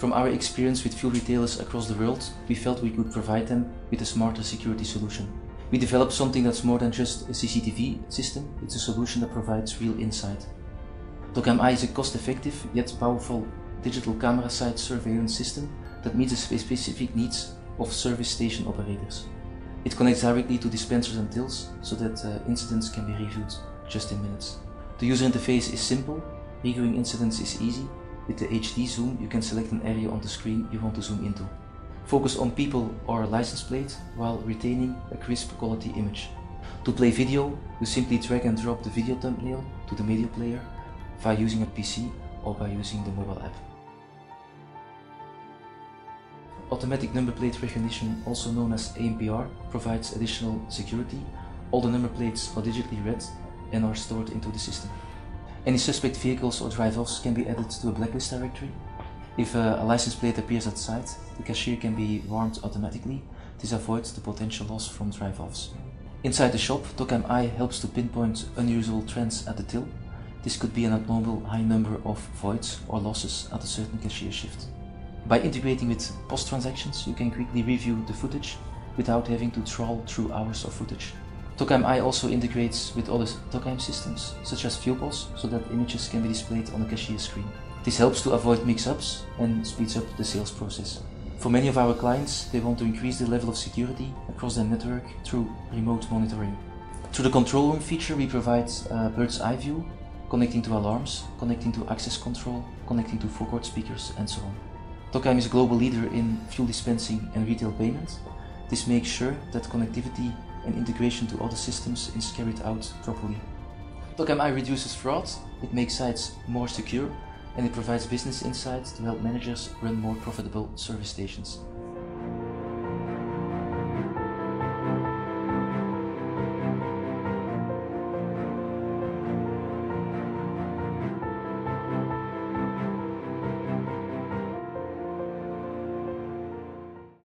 From our experience with fuel retailers across the world, we felt we could provide them with a smarter security solution. We developed something that's more than just a CCTV system, it's a solution that provides real insight. Tokheim Eye is a cost-effective yet powerful digital camera site surveillance system that meets the specific needs of service station operators. It connects directly to dispensers and tills so that uh, incidents can be reviewed just in minutes. The user interface is simple, reviewing incidents is easy. With the HD zoom you can select an area on the screen you want to zoom into. Focus on people or license plate while retaining a crisp quality image. To play video, you simply drag and drop the video thumbnail to the media player via using a PC or by using the mobile app. Automatic number plate recognition, also known as ANPR, provides additional security. All the number plates are digitally read and are stored into the system. Any suspect vehicles or drive-offs can be added to a blacklist directory. If a, a license plate appears at the cashier can be warned automatically. This avoids the potential loss from drive-offs. Inside the shop, Tokheim Eye helps to pinpoint unusual trends at the till. This could be an abnormal high number of voids or losses at a certain cashier shift. By integrating with POS transactions, you can quickly review the footage without having to trawl through hours of footage. Tokheim Eye also integrates with other Tokheim systems, such as FuelPOS, so that images can be displayed on the cashier screen. This helps to avoid mix-ups and speeds up the sales process. For many of our clients, they want to increase the level of security across their network through remote monitoring. Through the control room feature, we provide bird's eye view, connecting to alarms, connecting to access control, connecting to forecourt speakers, and so on. Tokheim is a global leader in fuel dispensing and retail payments. This makes sure that connectivity and integration to other systems is carried out properly. Tokheim Eye reduces fraud, it makes sites more secure, and it provides business insights to help managers run more profitable service stations.